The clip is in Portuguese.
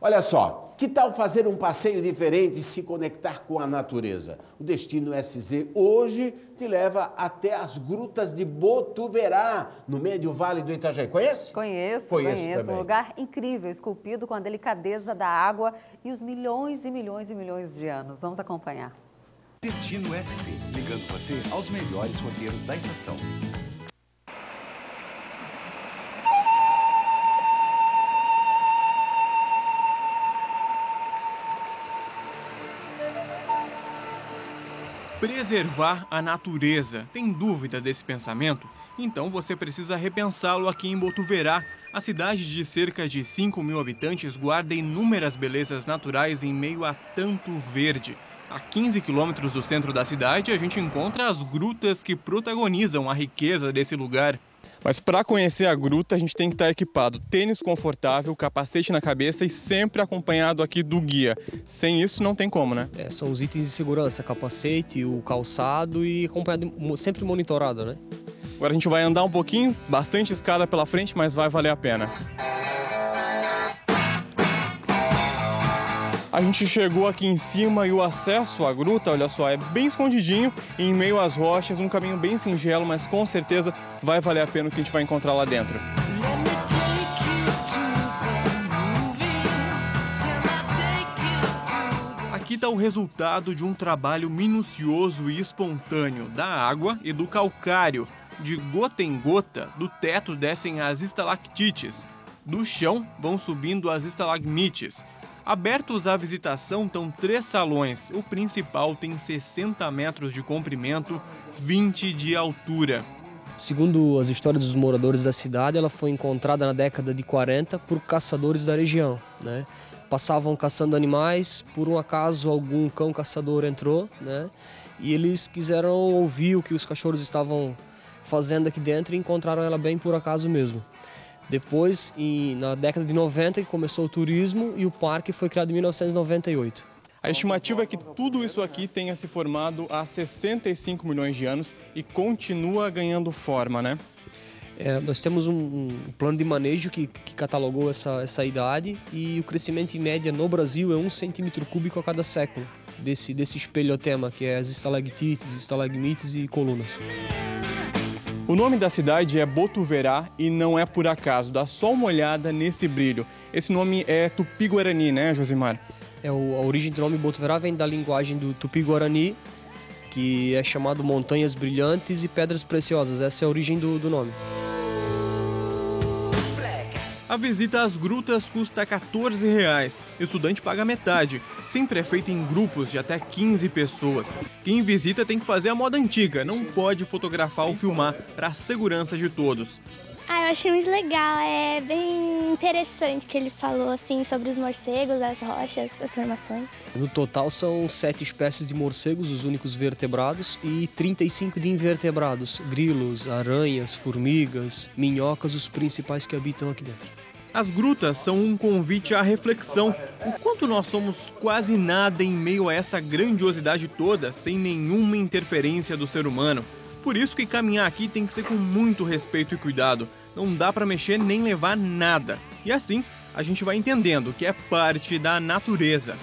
Olha só, que tal fazer um passeio diferente e se conectar com a natureza? O Destino SZ hoje te leva até as grutas de Botuverá, no médio vale do Itajaí. Conhece? Conheço, conheço. conheço. Um lugar incrível, esculpido com a delicadeza da água e os milhões e milhões e milhões de anos. Vamos acompanhar. Destino SC, ligando você aos melhores roteiros da estação. Preservar a natureza. Tem dúvida desse pensamento? Então você precisa repensá-lo aqui em Botuverá. A cidade de cerca de 5 mil habitantes guarda inúmeras belezas naturais em meio a tanto verde. A 15 quilômetros do centro da cidade, a gente encontra as grutas que protagonizam a riqueza desse lugar. Mas para conhecer a gruta, a gente tem que estar equipado tênis confortável, capacete na cabeça e sempre acompanhado aqui do guia. Sem isso, não tem como, né? É, são os itens de segurança: capacete, o calçado e acompanhado, sempre monitorado, né? Agora a gente vai andar um pouquinho, bastante escada pela frente, mas vai valer a pena. A gente chegou aqui em cima e o acesso à gruta, olha só, é bem escondidinho, em meio às rochas, um caminho bem singelo, mas com certeza vai valer a pena o que a gente vai encontrar lá dentro. Aqui está o resultado de um trabalho minucioso e espontâneo da água e do calcário. De gota em gota, do teto descem as estalactites, do chão vão subindo as estalagmites. Abertos à visitação estão três salões. O principal tem 60 metros de comprimento, 20 de altura. Segundo as histórias dos moradores da cidade, ela foi encontrada na década de 40 por caçadores da região. Né? Passavam caçando animais, por um acaso algum cão caçador entrou né? e eles quiseram ouvir o que os cachorros estavam fazendo aqui dentro e encontraram ela bem por acaso mesmo. Depois, em, na década de 90, começou o turismo e o parque foi criado em 1998. A estimativa é que tudo isso aqui tenha se formado há 65 milhões de anos e continua ganhando forma, né? É, nós temos um, um, plano de manejo que, que catalogou essa, essa idade e o crescimento em média no Brasil é um centímetro cúbico a cada século desse, desse espelhotema, que é as estalactites, estalagmites e colunas. O nome da cidade é Botuverá e não é por acaso, dá só uma olhada nesse brilho. Esse nome é Tupi-Guarani, né, Josimar? É, a origem do nome Botuverá vem da linguagem do Tupi-Guarani, que é chamado Montanhas Brilhantes e Pedras Preciosas. Essa é a origem do, do nome. A visita às grutas custa 14 reais. Estudante paga metade. Sempre é feita em grupos de até 15 pessoas. Quem visita tem que fazer a moda antiga, não pode fotografar ou filmar para a segurança de todos. Ah, eu achei muito legal, é bem interessante o que ele falou assim sobre os morcegos, as rochas, as formações. No total são sete espécies de morcegos, os únicos vertebrados, e 35 de invertebrados, grilos, aranhas, formigas, minhocas, os principais que habitam aqui dentro. As grutas são um convite à reflexão. O quanto nós somos quase nada em meio a essa grandiosidade toda, sem nenhuma interferência do ser humano. Por isso que caminhar aqui tem que ser com muito respeito e cuidado. Não dá para mexer nem levar nada. E assim, a gente vai entendendo que é parte da natureza.